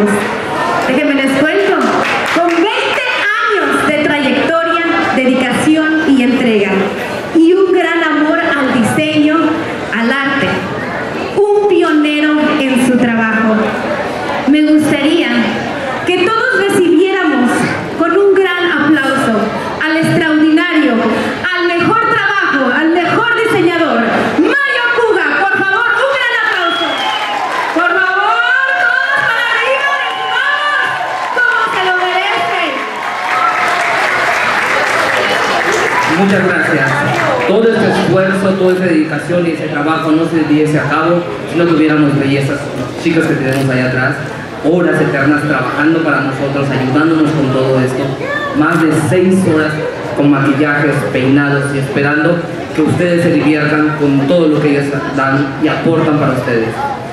Deus. Se diese a cabo si no tuviéramos bellezas, chicas que tenemos allá atrás, horas eternas trabajando para nosotros, ayudándonos con todo esto. Más de seis horas con maquillajes, peinados y esperando que ustedes se diviertan con todo lo que ellas dan y aportan para ustedes.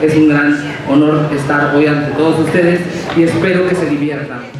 Es un gran honor estar hoy ante todos ustedes y espero que se diviertan.